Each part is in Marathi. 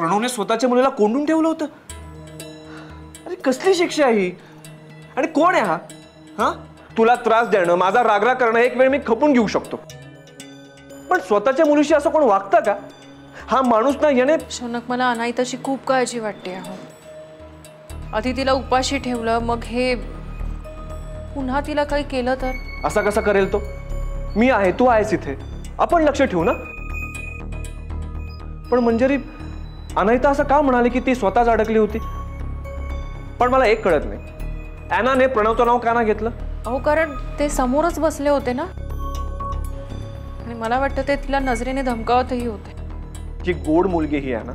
प्रणवने स्वतःच्या मुलीला कोंडून ठेवलं होतं. अरे कसली शिक्षा आहे ही? आणि कोण आहे हा? हा? तुला त्रास देणं माझा रागरा करणं एक वेळ मी खपून घेऊ शकतो. पण स्वतःच्या मुलीशी असं कोण वागतं का? हा माणूस ना येणे शौनक मला अनायताची खूप काळजी वाटते अहो. आधी तिला उपाशी ठेवलं मग हे पुन्हा तिला काही केलं तर? असा कसा करेल तो? मी आहे तू आहेस इथे. आपण लक्ष ठेवू ना? पण मंजरी अनायता असं का म्हणाली की ती स्वतःच अडकली होती? पण मला एक कळत नाही. ॲनाने प्रणवचं नाव का ना घेतलं? अहो कारण ते समोरच बसले होते ना? आणि मला वाटतं ते तिला नजरेने धमकावतही होते. जी गोड मुलगी ही आहे ना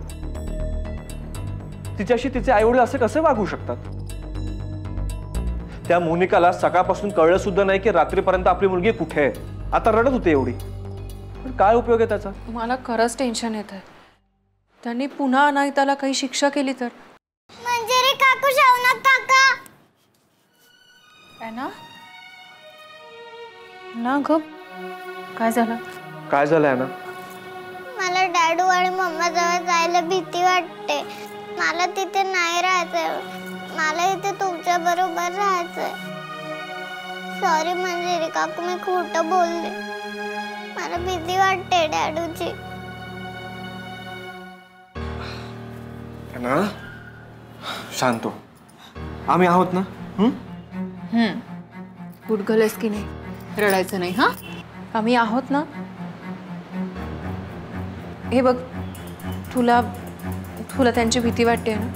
तिच्याशी तिचे आईवडील असे कसे वागू शकतात? त्या मोनिकाला सकाळपासून कळलं सुद्धा नाही की रात्रीपर्यंत आपली मुलगी कुठे आहे. आता रडत होते एवढी. पण काय उपयोग आहे त्याचा? मला खरंच टेन्शन येत आहे त्यांनी पुन्हा अनायताला काही शिक्षा केली तर? मंजिरी काकू शौनक काका. ना? ना ग. काय झालं? काय झालंय ना? मला डॅडू आणि मम्मा जवळ जायला भीती वाटते. मला तिथे नाही राहायचंय. मला इथे तुमच्या बरोबर राहायचंय. सॉरी मंजिरी काकू मी खोटं बोलले. मला भीती वाटते डॅडूची. ना? शांतो आम्ही आहोत ना? हं? की नाही? रडायचं नाही हा? आम्ही आहोत ना? हे बघ तुला तुला त्यांची भीती वाटते ना?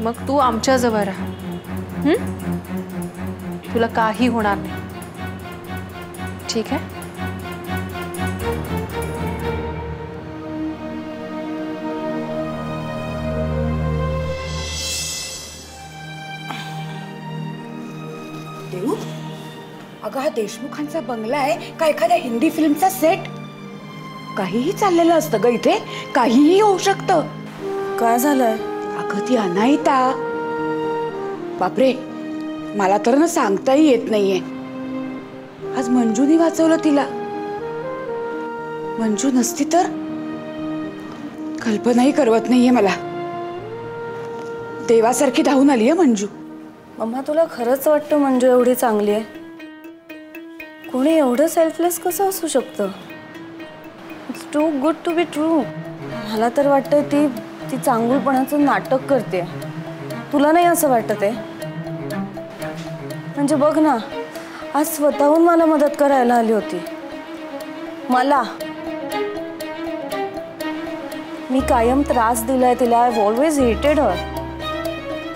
मग तू आमच्याजवळ राहा. तुला काही होणार नाही. ठीक आहे? अगं हा देशमुखांचा बंगला आहे का एखाद्या हिंदी फिल्मचा सेट? काहीही चाललेलं असतं ग इथे. काहीही होऊ शकतं. काय झालंय? अगं ती अनायता. बापरे मला तर ना सांगताही येत नाहीये. आज मंजूनी वाचवलं तिला. मंजू नसती तर? कल्पनाही करवत नाहीये मला. देवासारखी धावून आली आहे मंजू. मम्मा तुला खरंच वाटतं मंजू एवढी चांगली आहे? कोणी एवढं सेल्फलेस कसं असू शकतं? It's too good to be true मला तर वाटतं ती ती चांगुलपणाचं नाटक करते तुला नाही असं वाटत आहे? म्हणजे बघ ना आज स्वतःहून मला मदत करायला आली होती. मला. मी कायम त्रास दिलाय तिला आय ऑलवेज हेटेड हर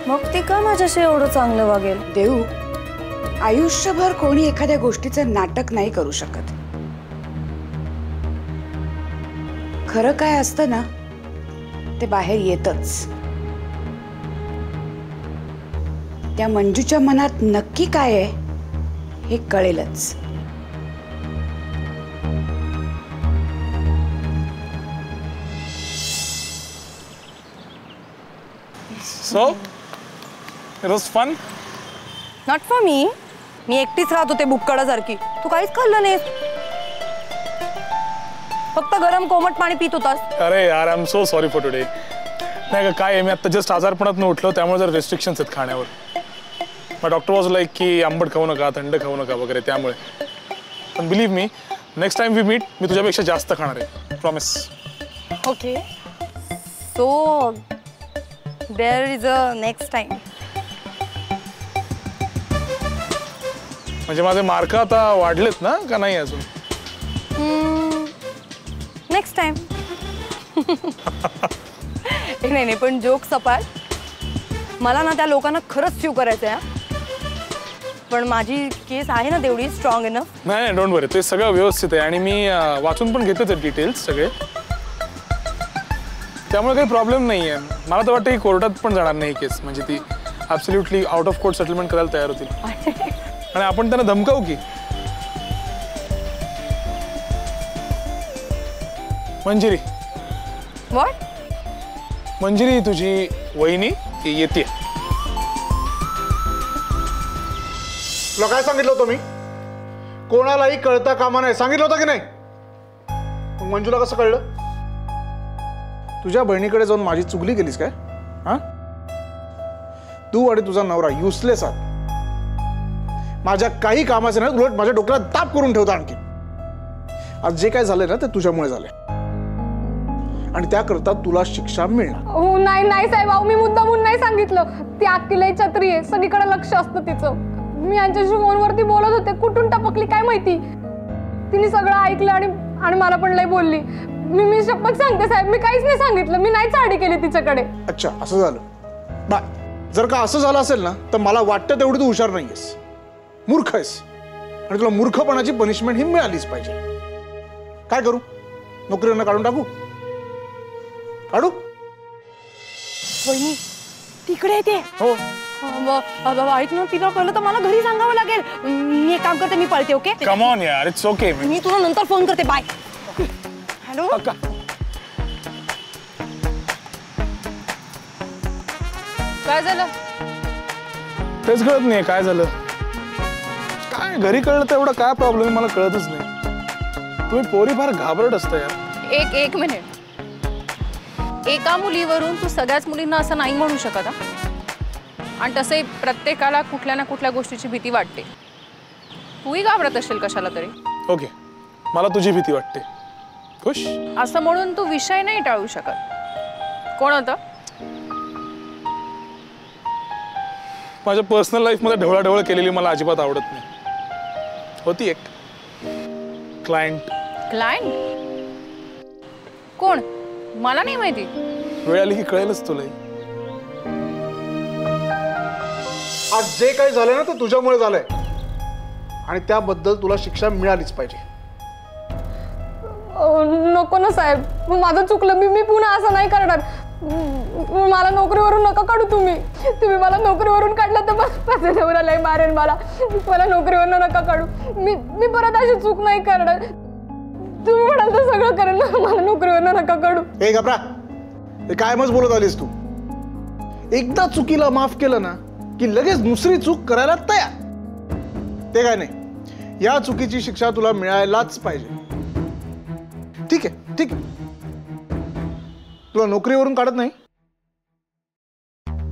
मग ती का माझ्याशी एवढं चांगलं वागेल? देऊ. आयुष्यभर कोणी एखाद्या गोष्टीचं नाटक नाही करू शकत. खरं काय असतं ना ते बाहेर येतच. त्या मंजूच्या मनात नक्की काय आहे हे कळेलच. So it was fun not for me मी एकटीच राहत होते बुक्कडासारखी तू काहीच खाल्लं नाहीस. फक्त गरम कोमट पाणी पित होतास. अरे यार I am so sorry for today नाही का काय मी आता जस्ट आजारपणात उठलो त्यामुळे जर रेस्ट्रिक्शन्स आहेत खाण्यावर. मग डॉक्टर वॉज लाईक की आंबट खाऊ नका थंड खाऊ नका वगैरे त्यामुळे. पण believe me next time we meet मी तुझ्यापेक्षा जास्त खाणार आहे. Promise okay so there is a next time म्हणजे माझे मार्क आता वाढलेत ना का नाही अजून? नेक्स्ट टाइम नाही नाही पण जोक सपाट. मला ना त्या लोकांना खरंच स्यू करायचं आहे. पण माझी केस आहे ना तेवढी स्ट्रॉंग इनफ नाही नाही डोंट वरी ते सगळं व्यवस्थित आहे. आणि मी वाचून पण घेतेच आहे डिटेल्स सगळे. त्यामुळे काही प्रॉब्लेम नाही आहे मला तर वाटतं की कोर्टात पण जाणार नाही केस म्हणजे ती absolutely out of court settlement करायला तयार होतील. आणि आपण त्यांना धमकावू की? मंजिरी. वॉट मंजिरी तुझी वहिनी ती येते. तुला काय सांगितलं होतं मी? कोणालाही कळता कामा नाही सांगितलं होतं की नाही? मग मंजूला कसं कळलं? तुझ्या बहिणीकडे जाऊन माझी चुगली केलीस काय? हा? तू आणि तुझा नवरा युसलेस आहात. माझ्या काही कामाचे नाही उलट माझ्या डोक्याला ताप करून ठेवता आणखी. आज जे काय झालंय ना ते तुझ्यामुळे झालंय. आणि त्याकरता तुला शिक्षा मिळणार. हो नाही नाही साहेब अहो मी मुद्दामून नाही सांगितलं. ती आत्ती लई छत्री आहे सगळीकडे लक्ष असतं तिचं. मी यांच्याशी फोनवरती बोलत होते कुठून टपकली काय माहिती? तिने सगळं ऐकलं आणि आणि मला पण लई बोलली. मी मी शपथ सांगते साहेब मी काहीच नाही सांगितलं मी नाही चाडी केली तिच्याकडे. अच्छा असं झालं. बा जर का असं झालं असेल ना तर मला वाटतं तेवढी तू हुशार नाहीयेस. मूर्ख आहेस. आणि तुला मूर्खपणाची पनिशमेंट ही मिळालीच पाहिजे. काय करू? नोकरीवरनं काढून टाकू? काढू? वहिनी तिकडे येते. हो. ऐक ना तिला कळलं तर मला घरी सांगावं लागेल. मी एक काम करते मी पळते ओके? कम ऑन यार इट्स ओके मी तुला नंतर फोन करते बाय हॅलो काय झालं? तेच कळत नाही काय झालं? काय? घरी कळलं तर एवढा काय प्रॉब्लेम मला कळतच नाही. तुम्ही पोरी फार घाबरट असता यार. एक एक मिनिट एका मुलीवरून तू सगळ्याच मुलींना असं नाही म्हणू शकत? आणि तसे प्रत्येकाला कुठल्या ना कुठल्या गोष्टीची भीती वाटते. तूही घाबरत असेल कशाला तरी. ओके. मला तुझी भीती वाटते. खुश? असं म्हणून तू विषय नाही टाळू शकत. कोण होतं? माझ्या पर्सनल लाईफमध्ये ढवळाढवळ केलेली मला अजिबात आवडत नाही. होती एक. क्लायंट क्लायंट कोण? मला नाही माहिती. वेळ आली की कळेलच तुला. आज जे काही झालं ना ते तुझ्यामुळे झालंय. आणि त्याबद्दल तुला शिक्षा मिळालीच पाहिजे. नको ना साहेब. माझं चुकलं. मी मी पुन्हा असं नाही करणार. मला नोकरीवरून नका काढू तुम्ही. तुम्ही मला नोकरीवरून काढलं तर बस माझ्या नवरा लय मारेल मला. मला नोकरीवरून नका काढू. मी मी परत अशी चूक नाही करणार. तुम्ही म्हणाल तर सगळं करेल ना मला नोकरीवरून नका काढू. हे घबरा. हे कायमच बोलत आलीस तू. एकदा चुकीला माफ केलं ना की लगेच दुसरी चूक करायला तयार. ते काय नाही. या चुकीची शिक्षा तुला मिळायलाच पाहिजे. ठीक आहे ठीक आहे. तुला नोकरीवरून काढत नाही?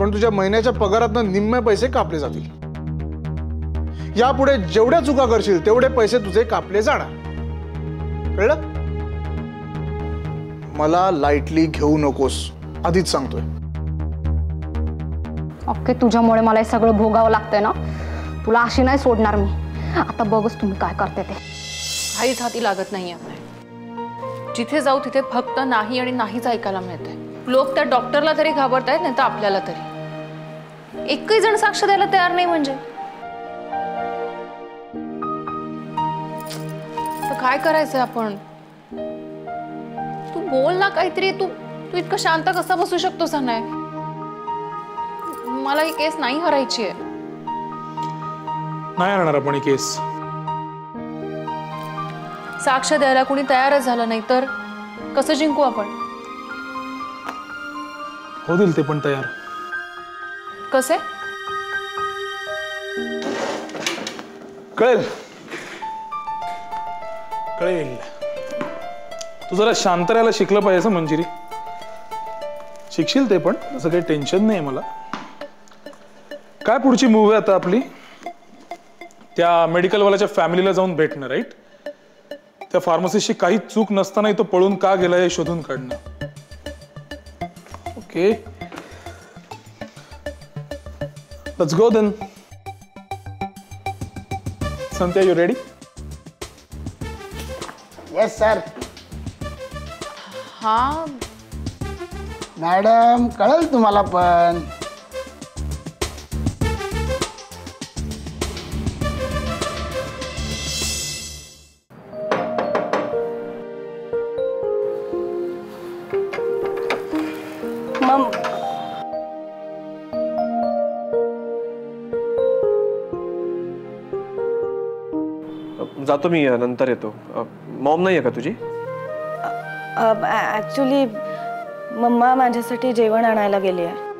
पण तुझ्या महिन्याच्या पगारातनं निम्मे पैसे कापले जातील. यापुढे जेवढ्या चुका करशील तेवढे पैसे तुझे कापले जाणार. कळलं? मला लाईटली घेऊ नकोस आधीच सांगतोय. ओके तुझ्यामुळे मला हे सगळं भोगावं लागतंय ना? तुला अशी नाही सोडणार मी. आता बघच तुम्ही काय करते ते. काहीच हाती लागत नाही आहे जिथे जाऊ तिथे फक्त नाही आणि नाहीच ऐकायला मिळतंय. लोक त्या डॉक्टरला तरी घाबरतायत नाही तर आपल्याला तरी. एकही जण साक्ष द्यायला तयार नाही म्हणजे. तर काय करायचंय आपण? तू बोल ना काहीतरी तू तू इतकं शांत कसा बसू शकतोस नाही मला ही केस नाही हरायची आहे नाही आणणार आपण ही केस. साक्ष द्यायला कोणी तयारच झालं नाही तर कसं जिंकू आपण? होतील ते पण तयार. कसे? कळेल. कळेल. तू जरा शांत राहायला शिकलं पाहिजे मंजिरी. शिकशील ते पण असं काही टेन्शन नाही मला. काय पुढची मूवी आता आपली? त्या मेडिकलवाल्याच्या फॅमिलीला जाऊन भेटणं राईट त्या फार्मसिस्टची काही चूक नसतानाही तो पळून का गेला हे शोधून काढणं. Okay let's go then Santya you ready yes sir हा. मॅडम कळेल तुम्हाला पण. जातो मी नंतर येतो. मॉम नाही आहे का तुझी? ॲक्च्युली मम्मा माझ्यासाठी जेवण आणायला गेली आहे.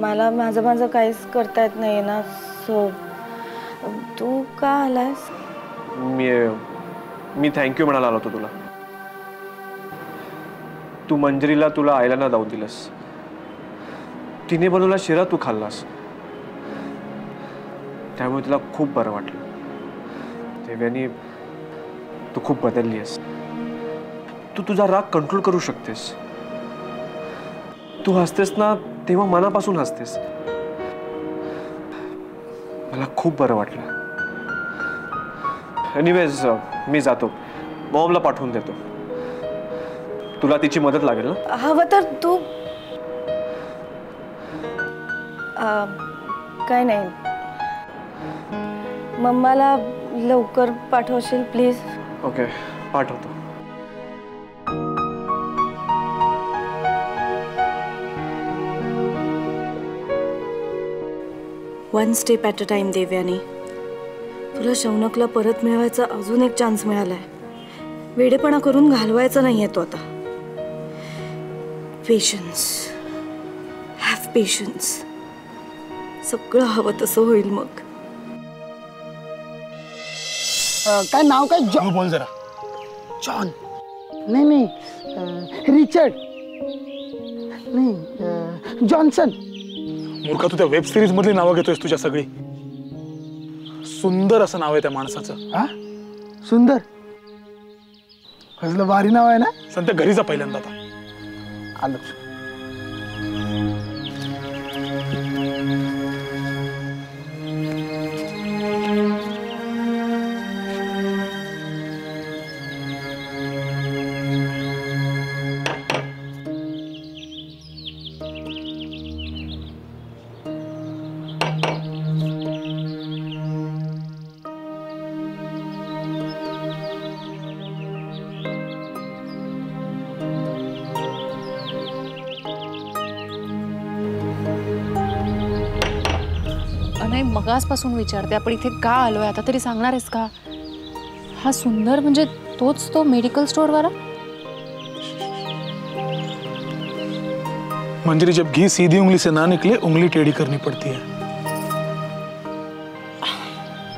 मला माझं माझं काहीच करता येत नाही ना सो तू का आलास मी मी थँक्यू म्हणायला आलो होतो तुला. तू मंजरीला तुला आयला ना जाऊ दिलंस. तिने बनवला शिरा तू खाल्लास. त्यामुळे तिला खूप बरं वाटलं. देव्याने तू खूप बदलली आहेस. तू तुझा राग कंट्रोल करू शकतेस. तू हसतेस ना तेव्हा मनापासून हसतेस. मला खूप बरं वाटलं. एनिवेज मी जातो. मॉमला पाठवून देतो. तुला तिची मदत लागेल ना? हवं तर तू काय नाही. मम्माला लवकर पाठवशील प्लीज? ओके पाठवतो. One step at a time Devyani. तुला शौनकला परत मिळवायचा अजून एक चान्स मिळालाय. वेडेपणा करून घालवायचा नाहीये तो आता. पेशन्स हॅव पेशन्स सगळं हवं तसं होईल मग. अं, काय नाव काय? जॉ हो बोल जरा. जॉन. नाही नाही. अं, रिचर्ड. नाही अं, जॉन्सन. मूर्खा तू त्या वेब सिरीज मधली नावं घेतोयस तुझ्या सगळी. सुंदर असं नाव आहे त्या माणसाचं. हा? सुंदर? कसलं भारी नाव आहे ना? संत घरी जा पहिल्यांदा आता. आलो. मगासपासून विचारते आपण इथे का आलोय? आता तरी सांगणार आहेस का? हा सुंदर म्हणजे तोच तो मेडिकल स्टोअरवाला मंजरी जब घी सीधी उंगली से ना निकले उंगली टेढ़ी करनी पड़ती है।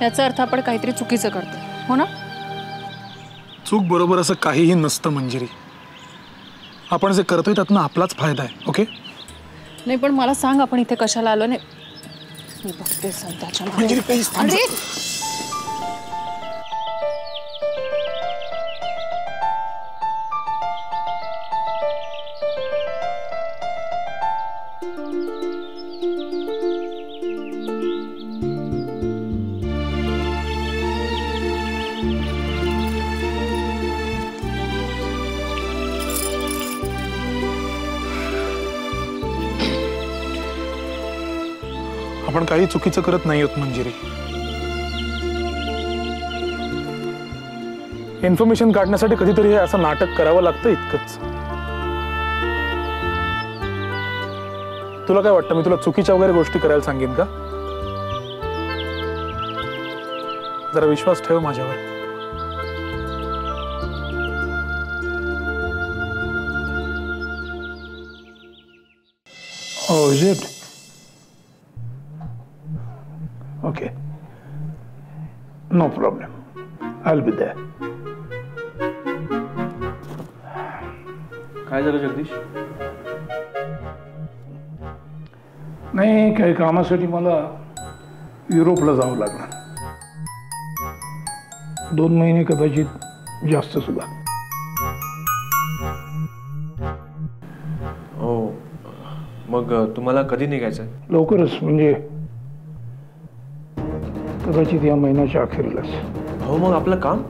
याचा अर्थ आपण काहीतरी चुकीचं करतो हो ना? चूक बरोबर असं काहीही नसतं मंजिरी. आपण जे करतोय त्यातनं आपलाच फायदा आहे ओके? नाही पण मला सांग आपण इथे कशाला आलो नाही бидний бүгдээ сандааж хамгаалж. Андрей काही चुकीचं करत नाही आहोत मंजिरी. इन्फॉर्मेशन काढण्यासाठी कधीतरी हे असं नाटक करावं लागतं इतकंच. तुला काय वाटतं? मी तुला चुकीच्या वगैरे गोष्टी करायला सांगेन का? जरा विश्वास ठेव माझ्यावर. Oh, is it? Okay. No problem. I'll be there. काय झालं जगदीश नाही काही कामासाठी मला युरोपला जावं लागणार दोन महिने कदाचित जास्त सुद्धा हो मग तुम्हाला कधी निघायचं लवकरच म्हणजे कदाचित या महिन्याच्या अखेरीलाच. हो मग आपलं काम?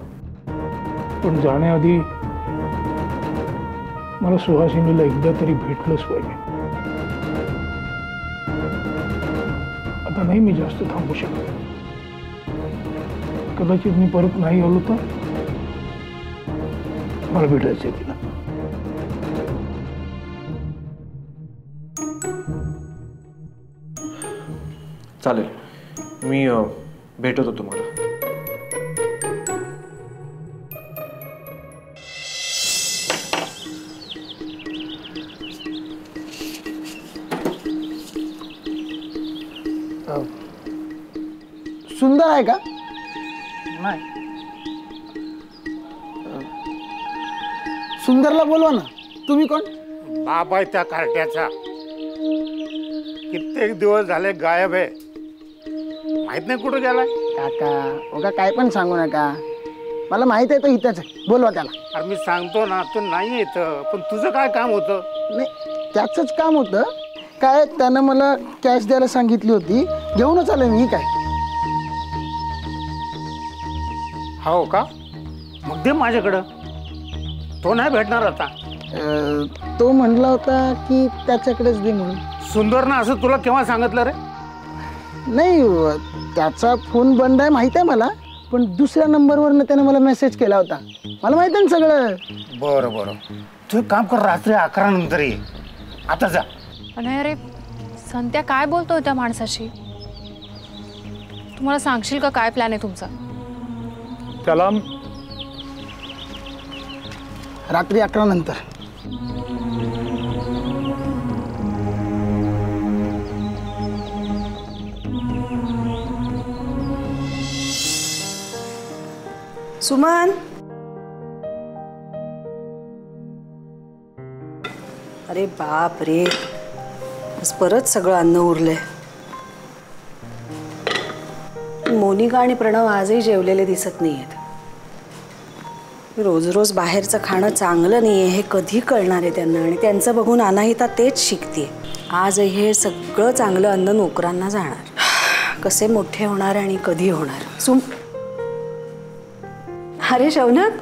पण जाण्याआधी मला सुहासिनीला एकदा तरी भेटलंच पाहिजे. आता नाही मी जास्त थांबू शकत. कदाचित मी परत नाही आलो तर मला भेटायचंय तिला. चालेल. मी भेटवतो तुम्हाला. सुंदर आहे का? नाही. सुंदरला बोलवा ना. तुम्ही कोण? बाप आहे त्या कार्ट्याचा. कित्येक दिवस झाले गायब आहे. माहीत नाही कुठं गेलाय. काका उगा काय पण सांगू नका. मला माहीत आहे तो इथंच आहे. बोलवा त्याला. अरे मी सांगतो ना तू नाही येत. पण तुझं काय काम होतं? नाही त्याचंच काम होतं. काय त्यानं मला कॅश द्यायला सांगितली होती. घेऊनच आलोय मी काय. हो का? मग दे माझ्याकडं. तो नाही भेटणार आता. अं, तो म्हणला होता की त्याच्याकडेच दे म्हणून. सुंदर ना असं तुला केव्हा सांगितलं रे? नाही त्याचा फोन बंद आहे माहीत आहे मला. पण दुसऱ्या नंबरवरनं त्याने मला मेसेज केला होता. मला माहीत आहे ना सगळं. बरं बरं. तू एक काम कर रात्री अकरा नंतर ये. आता जा. आणि अरे संत्या काय बोलतोय त्या माणसाशी? तुम्हाला सांगशील का काय प्लॅन आहे तुमचा? त्याला रात्री अकरा नंतर. सुमन. अरे बाप रे. आज परत सगळं अन्न उरलंय. मोनिका आणि प्रणव आजही जेवलेले दिसत नाहीयेत. रोज रोज बाहेरचं खाणं चांगलं नाहीये हे कधी कळणार आहे त्यांना आणि त्यांचं बघून अनाहिता तेच शिकते. आज हे सगळं चांगलं अन्न नोकरांना जाणार. कसे मोठे होणार आणि कधी होणार. सुम अरे शौनक.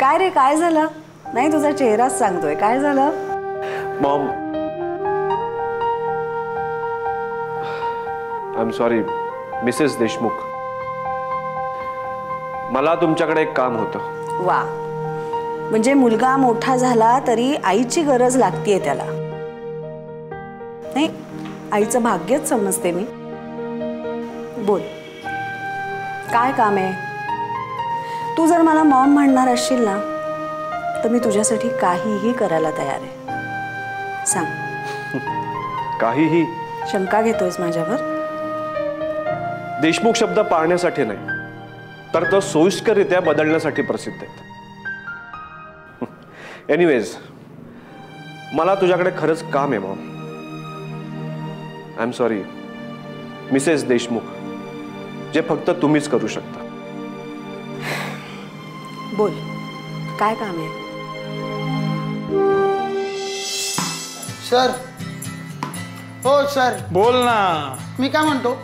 काय रे काय झालं? नाही तुझा चेहराच सांगतोय. काय झालं? Mom. I am sorry Mrs Deshmukh. मला तुमच्याकडे एक काम होतं. वा. म्हणजे मुलगा मोठा झाला तरी आईची गरज लागतीये त्याला. नाही आईचं भाग्यच समजते मी. बोल. काय काम आहे? तू जर मला मॉम म्हणणार असशील ना तर मी तुझ्यासाठी काहीही करायला तयार आहे. सांग. काहीही? शंका घेतोयस माझ्यावर? देशमुख शब्द पाळण्यासाठी नाही तर तो सोयीस्कररित्या बदलण्यासाठी प्रसिद्ध आहेत. एनिवेज मला तुझ्याकडे खरंच काम आहे mom. I am sorry Mrs Deshmukh जे फक्त तुम्हीच करू शकता. बोल. काय काम आहे? सर. हो सर. बोल ना. मी काय म्हणतो?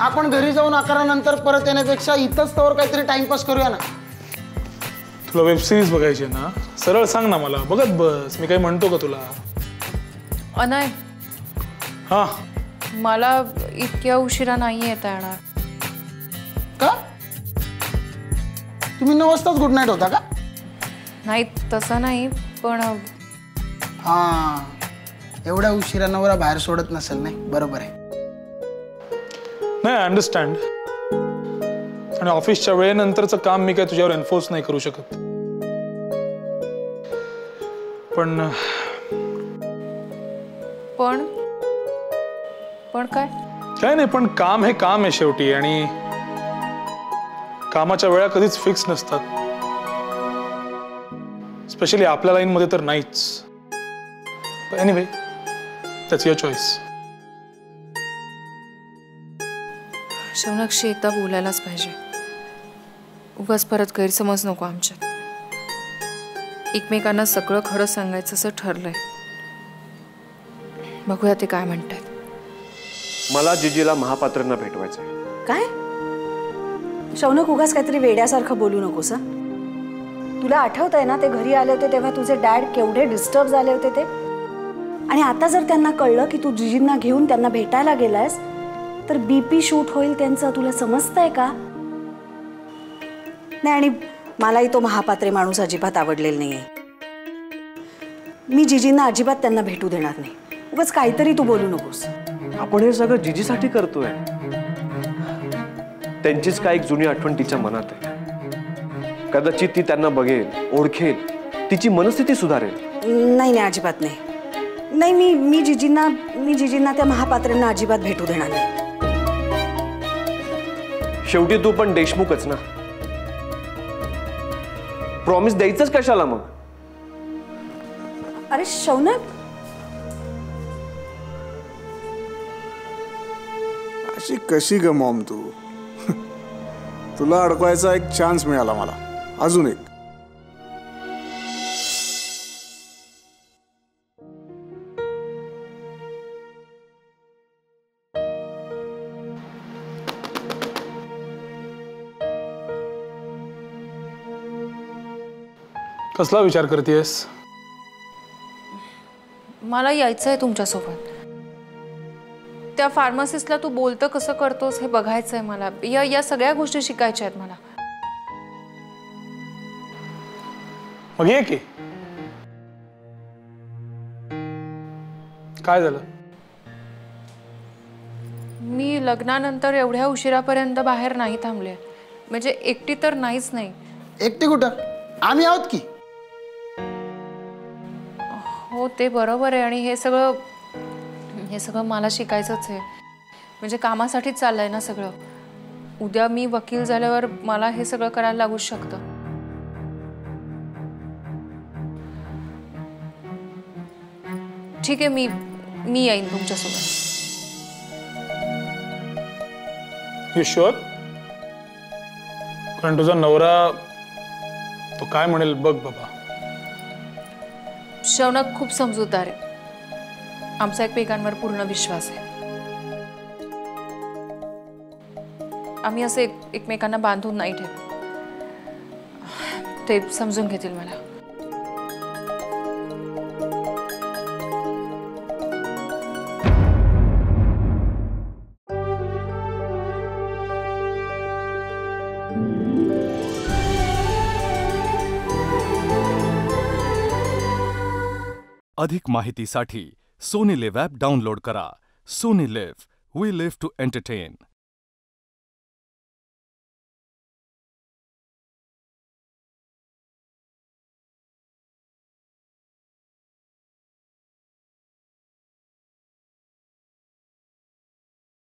आपण घरी जाऊन अकरा नंतर परत येण्यापेक्षा इथंच तोवर काहीतरी टाइमपास करूया ना. तुला वेब सिरीज बघायची आहे ना? सरळ सांग ना मला. बघत बस. मी काही म्हणतो का तुला? अनय. हा. मला इतक्या उशिरा नाही येता येणार. का? तुम्ही नऊ वाजताच गुड नाईट होता का? नाही तसं नाही पण हा. एवढ्या उशिरा नवरा बाहेर सोडत नसेल नाही? बरोबर आहे. नाही अंडरस्टँड आणि ऑफिसच्या वेळेनंतरचं काम मी काय तुझ्यावर एन्फोर्स नाही करू शकत. पण पण पण काय? काय नाही पण काम हे काम आहे शेवटी आणि कामाच्या वेळा कधीच फिक्स नसतात. स्पेशली आपल्या लाईनमध्ये तर नाहीच. एनिवे त्याच युअर चॉईस शौनकशी एकदा बोलायलाच पाहिजे. उगाच परत गैरसमज नको आमच्यात. एकमेकांना सगळं खरं सांगायचं असं ठरलंय. बघूया ते काय म्हणतात. मला जिजीला महापात्रांना भेटवायचंय. काय? शौनक उगाच काहीतरी वेड्यासारखं बोलू नकोस तुला आठवत आहे ना ते घरी आले होते तेव्हा तुझे डॅड केवढे डिस्टर्ब झाले होते ते? आणि आता जर त्यांना कळलं की तू जिजींना घेऊन त्यांना भेटायला गेलायस तर बीपी शूट होईल त्यांचं तुला समजतंय का? नाही आणि मलाही तो महापात्रे माणूस अजिबात आवडलेला नाहीये. मी जिजींना अजिबात त्यांना भेटू देणार नाही. उगाच काहीतरी तू बोलू नकोस. आपण हे सगळं जिजीसाठी करतोय. त्यांचीच काय एक जुनी आठवण तिच्या मनात आहे. कदाचित ती त्यांना बघेल ओळखेल तिची मनस्थिती सुधारेल. नाही नाही अजिबात नाही. नाही मी मी जिजींना मी जिजींना त्या महापात्र्यांना अजिबात भेटू देणार नाही. शेवटी तू पण देशमुखच ना? प्रॉमिस द्यायचंच कशाला मग? अरे शौनक? अशी कशी ग मॉम तू? तुला अडकवायचा एक चान्स मिळाला मला. अजून एक. कसला विचार करतेस मला यायचं आहे तुमच्यासोबत. त्या फार्मसिस्टला तू बोलतं कसं करतोस हे बघायचं आहे मला. या या सगळ्या गोष्टी शिकायच्या आहेत मला. मग ये की. काय झालं? मी लग्नानंतर एवढ्या उशिरापर्यंत बाहेर नाही थांबले. म्हणजे एकटी तर नाहीच नाही. एकटे कुठं? आम्ही आहोत की? हो ते बरोबर आहे आणि हे सगळं हे सगळं मला शिकायचंच आहे. म्हणजे कामासाठीच चाललंय ना सगळं. उद्या मी वकील झाल्यावर मला हे सगळं करायला लागूच शकतं. ठीक आहे मी मी येईन तुमच्यासोबत. शुअर कारण तुझा नवरा तो काय म्हणेल बघ बाबा. शौनक खूप समजूतदार आहे. आमचा एकमेकांवर पूर्ण विश्वास आहे. आम्ही असे एकमेकांना बांधून नाही ठेवत ते समजून घेतील मला. अधिक माहितीसाठी सोनी लिव्ह ॲप डाउनलोड करा. Sony Liv we live to entertain